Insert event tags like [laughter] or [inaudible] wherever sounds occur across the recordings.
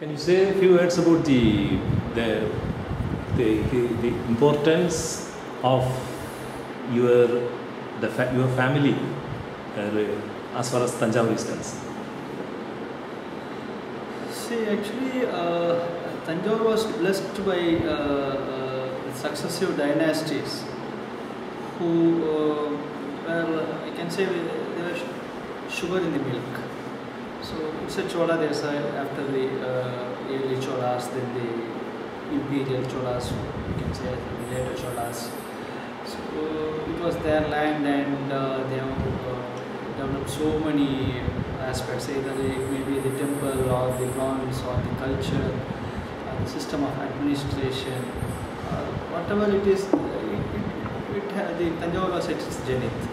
Can you say a few words about the the the, the importance of your the fa- your family uh, as far as Tanjavur is concerned? See, actually, uh, Tanjore was blessed by uh, uh, successive dynasties who uh, were, I can say, they were sugar in the milk. So it's a Chola Desai after the uh, early Cholas, then the imperial Cholas, you can say the later Cholas. So it was their land and uh, they have uh, developed so many aspects, either it may be the temple or the bronze or the culture, uh, the system of administration, uh, whatever it is, uh, it, it, it, the Tanjore was at its zenith.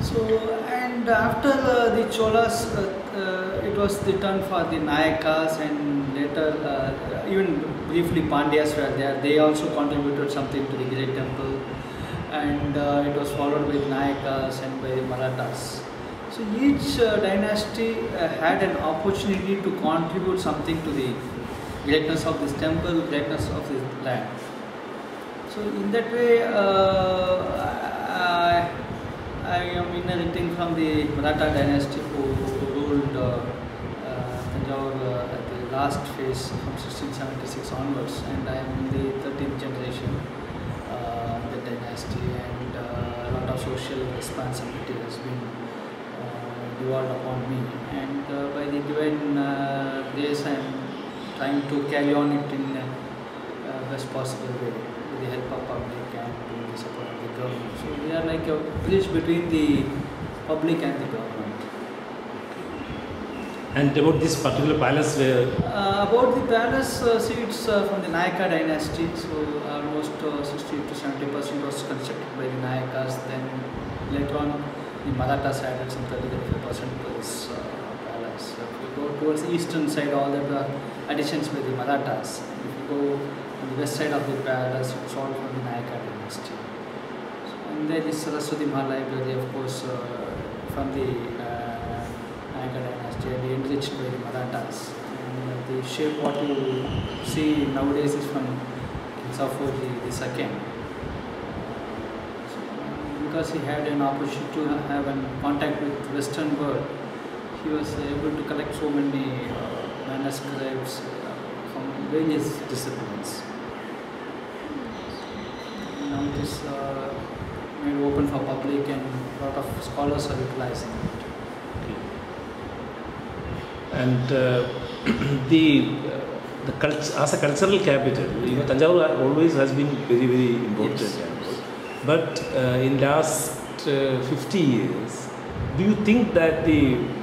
So, and after uh, the Cholas, uh, uh, it was the turn for the Nayakas and later uh, even briefly Pandyas were there. They also contributed something to the great temple and uh, it was followed by Nayakas and by Marathas. So each uh, dynasty had an opportunity to contribute something to the greatness of this temple, greatness of this land. So in that way, I am inheriting from the Maratha dynasty who ruled uh, uh, uh, at the last phase from 1676 onwards, and I am in the 13th generation uh, of the dynasty, and uh, a lot of social responsibility has been uh, devolved upon me, and by the divine uh, grace, I am trying to carry on it in uh, best possible way with the help of public and with the support of the government. So we are like a bridge between the public and the government. And about this particular palace where Uh, about the palace, uh, see it's uh, from the Nayaka dynasty, so almost uh, 60 to 70 percent was constructed by the Nayakas. Then later on, the Marathas added some 30 35 percent to this uh, palace. So if you go towards the eastern side, all that were additions by the Marathas. If you go on the west side of the palace, it's all from the Nayaka dynasty. So, and there is Saraswati Mahal Library, of course, uh, from the uh, Nayaka dynasty, and enriched by the Marathas. And uh, the shape what you see nowadays is from Serfoji the second. So, because he had an opportunity to have an contact with the Western world, he was able to collect so many uh, manuscripts uh, from various disciplines. Is uh, made open for public and a lot of scholars are utilizing it. and uh, [clears throat] the uh, the cult- as a cultural capital, you know, Tanjavur always has been very very important. Yes. and- But uh, in last uh, 50 years, do you think that the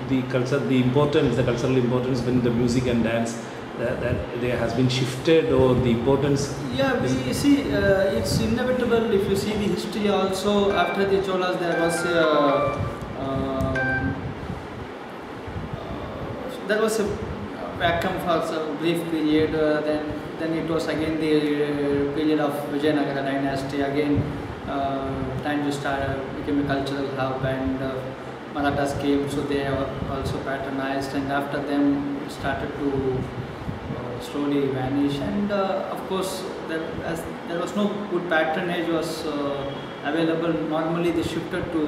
the culture, the importance, the cultural importance when the music and dance, that, that there has been shifted or the importance? Yeah, we see uh, it's inevitable if you see the history also after the Cholas there was a um, uh, there was a vacuum for a brief period uh, then then it was again the uh, period of Vijayanagara dynasty again uh, time to start uh, became a cultural hub and uh, Marathas came so they were also patronized and after them it started to slowly vanish and uh, of course there, as there was no good patronage was uh, available. Normally they shifted to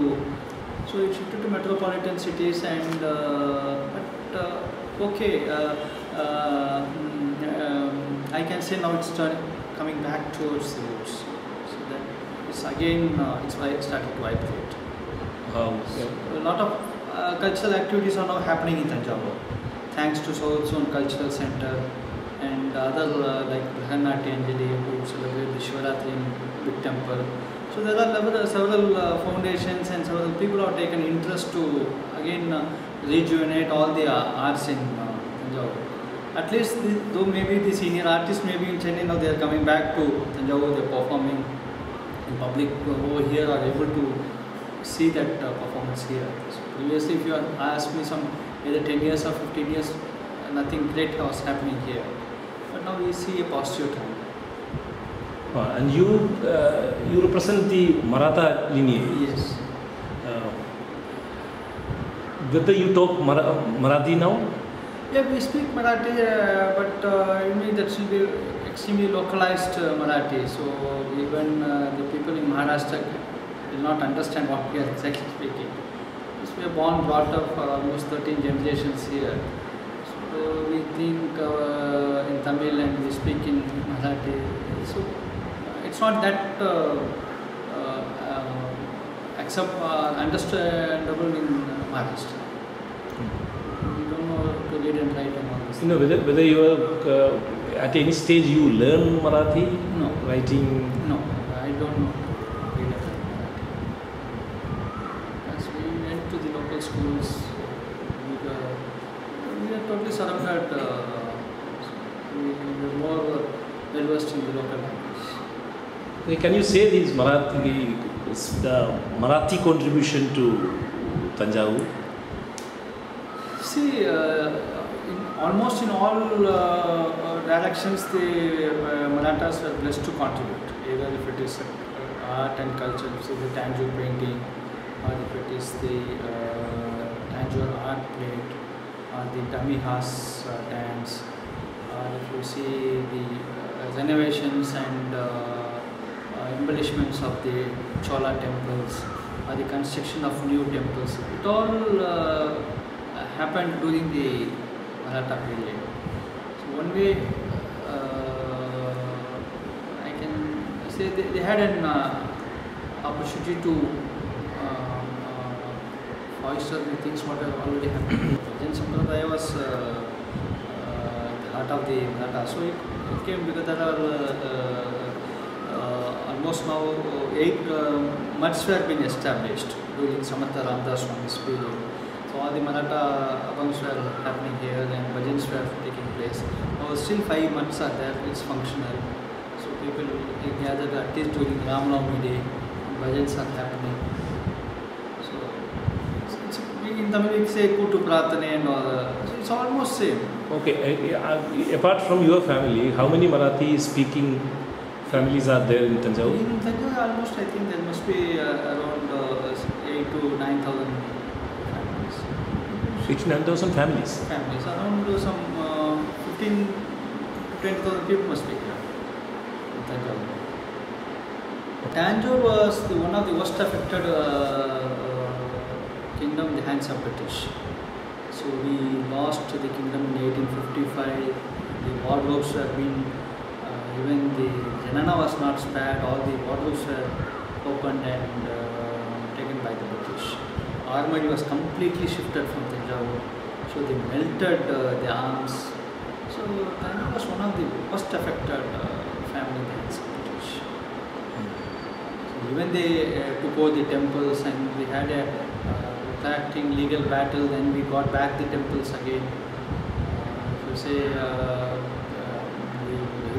so it shifted to metropolitan cities and uh, but uh, okay uh, uh, mm, um, I can say now it's turning coming back towards the roots. So that it's again uh, it's why it started to vibrate. Um, a lot of uh, cultural activities are now happening in Tanjavur, thanks to South Cultural Center and other uh, like Brihan Natyanjali who celebrate the Shivaratri in big temple. So there are several, uh, foundations and several people have taken interest to again uh, rejuvenate all the uh, arts in uh, At least the, though maybe the senior artists maybe in Chennai now they are coming back to Tanjavur, they are performing in public over here are able to see that uh, performance here. So previously, if you asked me some either 10 years or 15 years, uh, nothing great was happening here. But now we see a positive trend. uh, and you uh, you represent the Maratha lineage. Yes. Uh, whether you talk Mara- Marathi now? Yeah, we speak Marathi, uh, but uh, mean that should be extremely localized uh, Marathi. So even uh, the people in Maharashtra will not understand what we are exactly speaking. Because we are born, brought up for almost 13 generations here. So we think uh, in Tamil and we speak in Marathi. So it's not that uh, uh, accept, uh, understandable in Maharashtra. We don't know to read and write and all this. You know, whether, whether you are, uh, at any stage you learn Marathi? No. Writing? No, I don't know read and write Marathi. As we went to the local schools, we were, we were totally surrounded. Uh, we were more well versed in the local language. Okay, Can you say these Marathi, the Marathi contribution to Tanjavur? See, uh, in, almost in all uh, uh, directions, the uh, Marathas were blessed to contribute. Either if it is uh, art and culture, say the Tanjore painting, or if it is the uh, Tanjore art plate, or the uh, dance, or if you see the renovations and embellishments of the Chola temples, or the construction of new temples, it all uh, happened during the Maratha period. So one way uh, I can say they, they had an uh, opportunity to uh, uh, foster the things what have already happened. Then Sampradaya was uh, uh, of the Maratha. So it, it came because there are almost now eight uh, mutts were being established during Samarth Ramdas Swami's period. So all the Maratha abhangs were happening here and bhajans were taking place. Now still five months are there, it's functional. So people gather at least during Ram Navami day, bhajans are happening. So it's, it's in Tamil we say Kutu Pratane and all, it's almost same. Okay, uh, uh, apart from your family, how many Marathi speaking families are there in Tanjavur? In Tanjore almost I think there must be uh, around uh, 8 to 9,000 families. 69,000 families. families. Around uh, some uh, 15 20,000 people must be here in Tanjore. Tanjore was the, one of the worst affected uh, uh, kingdom in the hands of British. So we lost the kingdom in 1855. The wardrobes being, uh, even the Janana was not spared. All the wardrobes were opened and uh, taken by the British. Armory was completely shifted from Tanjore. So they melted uh, the arms. So Tanjore was one of the worst affected uh, family of British. So even they uh, took over the temples and we had a uh, protracting legal battle. Then we got back the temples again. Uh, if you say uh,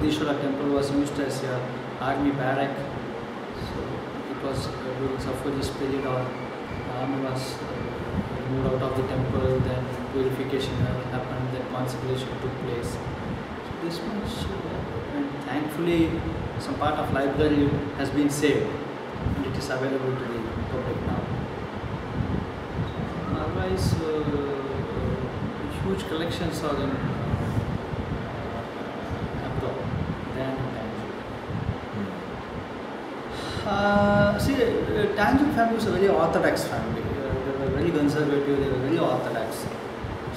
Vidishwara temple was used as a army barrack. So it was uh, during Serfoji's period the army was uh, moved out of the temple. Then purification happened. Then consecration took place. So this much, uh, and thankfully, some part of library has been saved and it is available to the public now. Otherwise, uh, huge collections are in uh, abroad than in Tanjore. Uh, see, uh, Tanjore family was a very orthodox family. Uh, they were very conservative. They were very orthodox.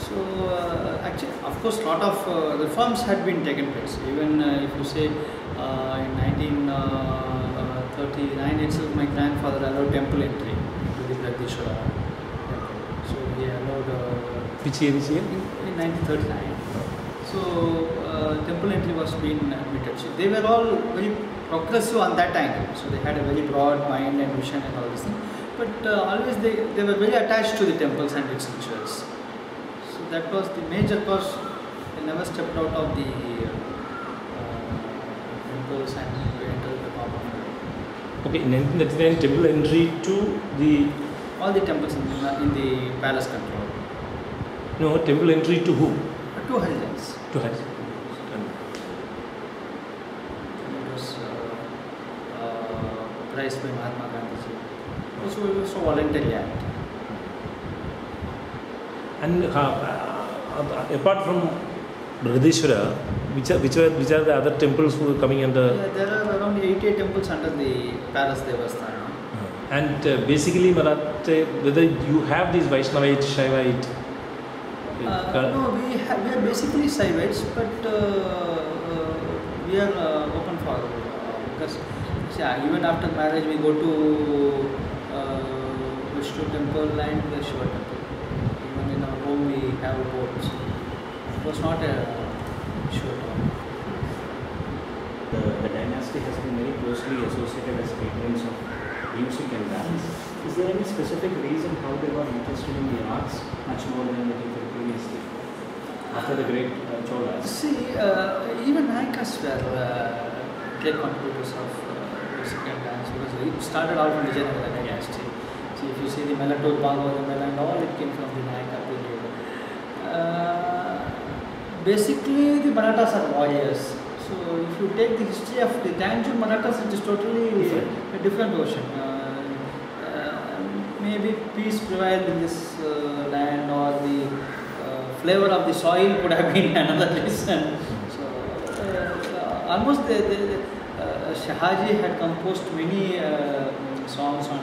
So uh, actually, of course, a lot of uh, reforms had been taken place. Even uh, if you say uh, in 1939 itself, my grandfather allowed temple entry to the Brihadishwara temple. So he allowed uh, Which year, which year? in, in 1939. So uh, temple entry was being admitted. So they were all very progressive on that angle. So they had a very broad mind and vision and all this thing. But uh, always they, they were very attached to the temples and its rituals. So that was the major cause. They never stepped out of the uh, temples and entered the common. Okay, in 1939, temple entry to the. All the temples in the, in the palace control. No, temple entry to who? But two Harijans. To Hari. It was uh, uh, prized by Mahatma Gandhi. Also, it was a voluntary act. And uh, uh, uh, apart from Bradeshwara, which are, which are which are the other temples who are coming under? Yeah, there are around 88 temples under the Palace Devasthana. And uh, basically, Maratha, whether you have these Vaishnavite, Shaivite. Uh, no, we, have, we are basically Saivites, but uh, uh, we are uh, open for uh, because yeah, even after marriage we go to uh, Vishnu temple and Shiva temple. Even in our home we have both. It was not a at all. The, the dynasty has been very closely associated as patrons of music and dance. Is there any specific reason how they were interested in the arts much more than the previously? After the great uh, Cholas. See, uh, even Nayakas were uh, great contributors of uh, music and dance because it started out from Vijayanagara dynasty. See, if you see the Melatur, Bhagavatam, and all, it came from the Nayaka period. Uh, basically, the Marathas are warriors. So, if you take the history of the Tanjore Marathas, it is totally Different. a different version. Uh, maybe peace prevailed in this uh, land or the flavor of the soil could have been [laughs] another reason. So, uh, almost the, the, the, uh, Shahaji had composed many uh, songs on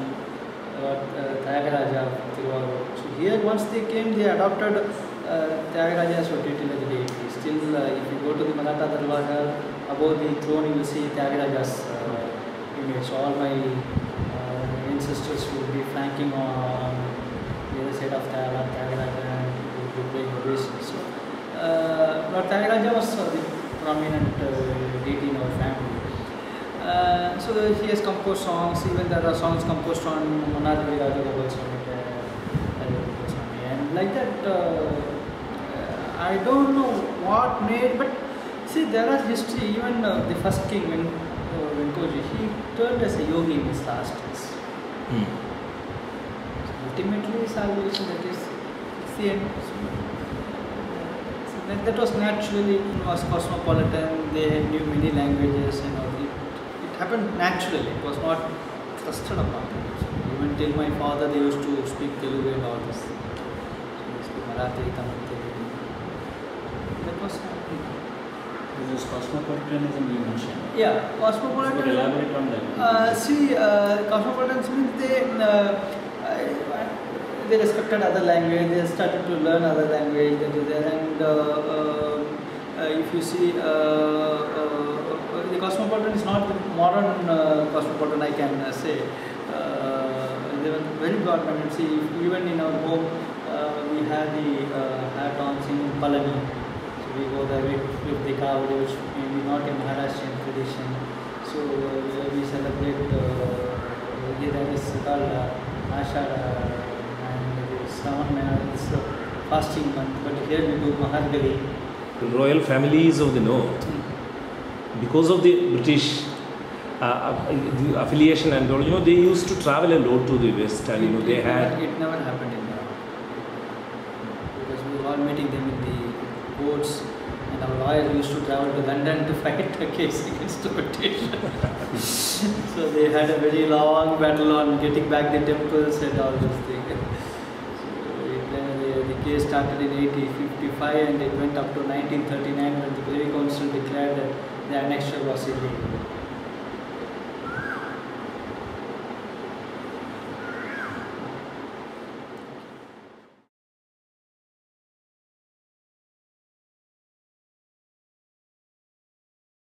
uh, Tyagaraja of Tiruvarur. So here once they came, they adopted uh, Tyagaraja as a tutelary deity. Still, uh, if you go to the Maratha Darbar, above the throne you will see Tyagaraja's uh, image. So all my uh, ancestors will be flanking on the other side of Tyagaraja Will be. So, uh, Tyagaraja was uh, prominent uh, deity in our family. Uh, so he has composed songs, even there are songs composed on Swami, uh, Swami. and like that, uh, I don't know what made, but see, there are history, even uh, the first king, when uh, Venkoji, he turned as a yogi in his last days. Hmm. Ultimately, salvation, that is end. So, so that, that was naturally, you know, as cosmopolitan, they knew many languages and all. It, it happened naturally, it was not thrusted upon them. So even till my father, they used to speak Telugu and all this. So they speak Marathi, Tamil, Telugu. That was happening. This is cosmopolitanism you mentioned. Yeah, Could cosmopolitan. elaborate on that? Uh, see, uh, cosmopolitans means they uh, they respected other language. They started to learn other language there. And uh, uh, uh, if you see, uh, the cosmopolitan is not modern cosmopolitan. I can say they were very broad-minded. See, even in our home, we have the uh, hat-ons in Palani. So we go there with, with the kavadi, which maybe not in Maharashtrian tradition. So we celebrate uh, that is called uh, Ashara and it is Sawan Mena, it's a fasting month. But here we do Mahargali. The royal families of the north, because of the British uh, the affiliation and all, you know, they used to travel a lot to the west, and you know, It- they it had. Never, it never happened in uh, because we were all meeting them in the courts, and our lawyer used to travel to London to fight a case against the British. [laughs] so they had a very long battle on getting back the temples and all those things. So it, the, the case started in 1855 and it went up to 1939 when the Privy Council declared that the annexure was illegal.